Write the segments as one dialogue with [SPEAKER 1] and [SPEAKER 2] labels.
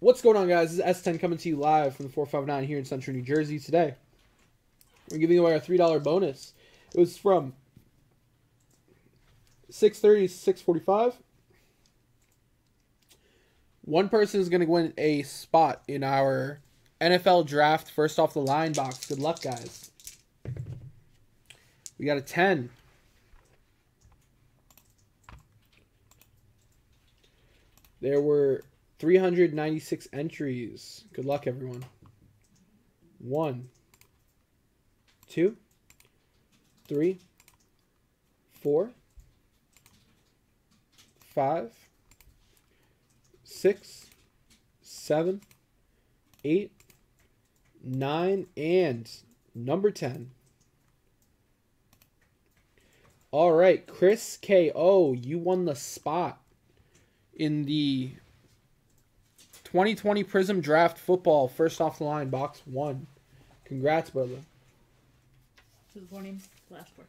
[SPEAKER 1] What's going on, guys? This is S10 coming to you live from the 459 here in Central New Jersey today. We're giving away our $3 bonus. It was from 630 to 645. One person is going to win a spot in our NFL draft first off the line box. Good luck, guys. We got a 10. There were 396 entries. Good luck, everyone. One, two, three, four, five, six, seven, eight, nine, and number 10. All right, Chris KO, you won the spot in the 2020 Prizm Draft Football first off the line box one. Congrats, brother.
[SPEAKER 2] So the four last four.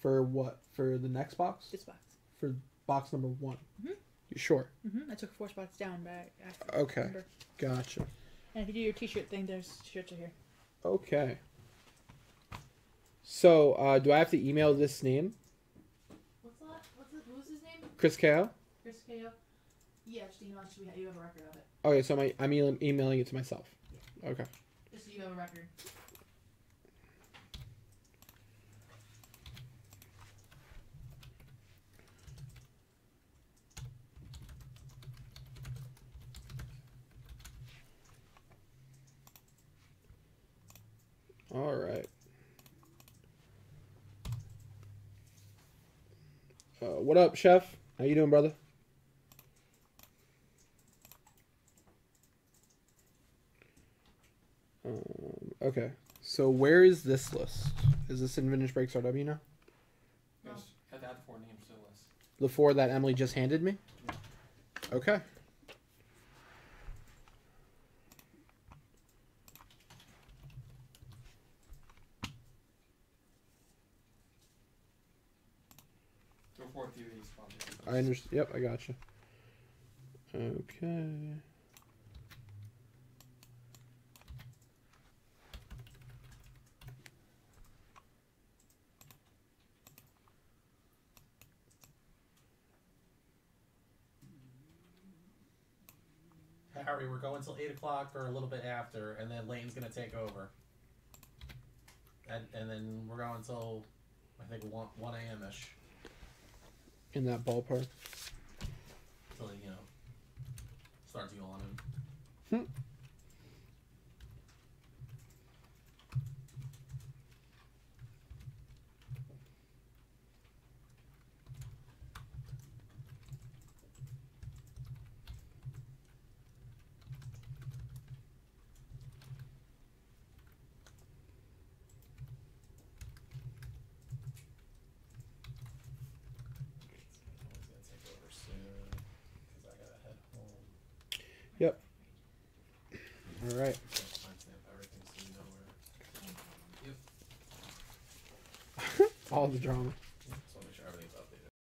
[SPEAKER 1] For what? For the next box?
[SPEAKER 2] This box.
[SPEAKER 1] For box number one.
[SPEAKER 2] Mhm.
[SPEAKER 1] You sure?
[SPEAKER 2] Mm-hmm. I took four spots down but accident.
[SPEAKER 1] Okay.
[SPEAKER 2] Remember?
[SPEAKER 1] Gotcha.
[SPEAKER 2] And if you do your t-shirt thing, there's shirts right here.
[SPEAKER 1] Okay. So, uh, do I have to email this name?
[SPEAKER 2] What's that? What's it? Who's his name?
[SPEAKER 1] Chris KO?
[SPEAKER 2] Chris KO. Yeah, just email it. we ha- You have a record of it.
[SPEAKER 1] Okay, so my, I'm e- emailing it to myself. Okay.
[SPEAKER 2] Just so you have a record.
[SPEAKER 1] All right. Uh, what up, chef? How you doing, brother? Okay. So where is this list? Is this in Vintage Breaks RW now?
[SPEAKER 2] No.
[SPEAKER 3] Had to add the four names to the list.
[SPEAKER 1] The four that Emily just handed me? Okay.
[SPEAKER 3] Go forth through.
[SPEAKER 1] I understand. Yep, I got you. Okay.
[SPEAKER 4] Harry, we're going till eight o'clock or a little bit after, and then Lane's gonna take over. And and then we're going till I think one one a.m. ish
[SPEAKER 1] In that ballpark.
[SPEAKER 4] till he, you know starts yawning. He's hmm gonna take over soon because I gotta head home.
[SPEAKER 1] All right.
[SPEAKER 4] Timestamp everything so you know where.
[SPEAKER 1] All the drama.